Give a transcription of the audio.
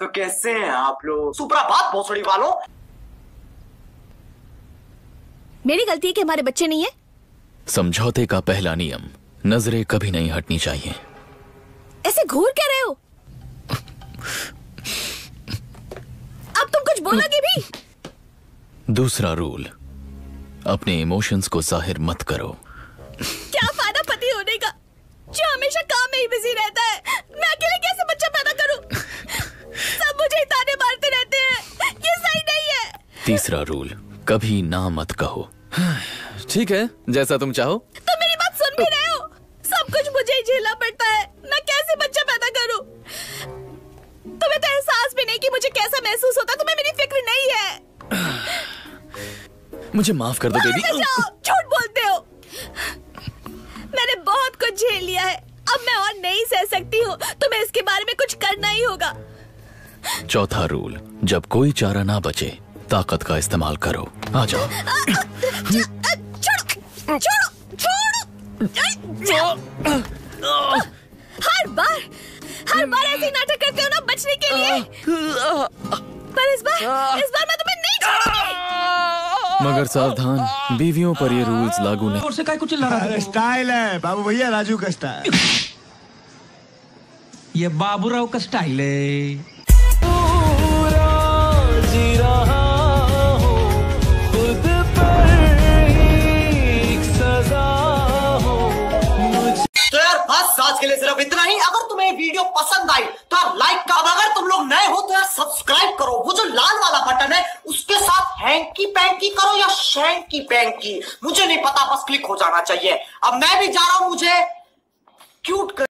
तो कैसे हैं आप लोग? सुप्रभात भोसड़ी वालों। मेरी गलती है कि हमारे बच्चे नहीं है। समझौते का पहला नियम नज़रें कभी नहीं हटनी चाहिए। ऐसे घूर क्या रहे हो? अब तुम कुछ बोलोगे भी? दूसरा रूल अपने इमोशंस को ज़ाहिर मत करो क्या फ़ायदा पति होने का जो हमेशा काम में ही बिज़ी रहता है मैं अकेले कैसे बच्चा पैदा करूँ सब मुझे ही ताने मारते रहते हैं ये सही नहीं है तीसरा रूल कभी ना मत कहो। ठीक है जैसा तुम चाहो। तुम मेरी बात सुन भी रहे हो? सब कुछ मुझे ही झेलना पड़ता है। मैं कैसे बच्चा पैदा करूँ? तुम्हें तो एहसास भी नहीं कि मुझे कैसा महसूस होता। तुम्हें मेरी फ़िक्र नहीं है। मुझे माफ़ कर दो बेबी झूठ बोलते हो। मैंने बहुत कुछ झेल लिया है। अब मैं और नहीं सह सकती हूँ। तुम्हें इसके बारे में कुछ करना ही होगा। चौथा रूल जब कोई चारा ना बचे ताकत का इस्तेमाल करो। आ जाओ। छोड़ो छोड़ो छोड़ो हर बार हर बार ऐसे नाटक करते हो ना बचने के लिए। पर इस बार इस बार मैं तुम्हें नहीं छोड़ूँगी। मगर सावधान बीवियों पर ये रूल्स लागू नहीं। और से काय कुछ चिल्ला रहा है? स्टाइल है बाबू भैया राजू का स्टाइल। ये बाबूराव का स्टाइल है। अगर तुम्हें वीडियो पसंद आई तो आप लाइक का अगर तुम लोग नए हो तो यार सब्सक्राइब करो। वो जो लाल वाला बटन है, उसके साथ हैंकी पैंकी करो या शैंकी पैंकी मुझे नहीं पता, बस क्लिक हो जाना चाहिए। अब मैं भी जा रहा हूँ, मुझे क्यूट कर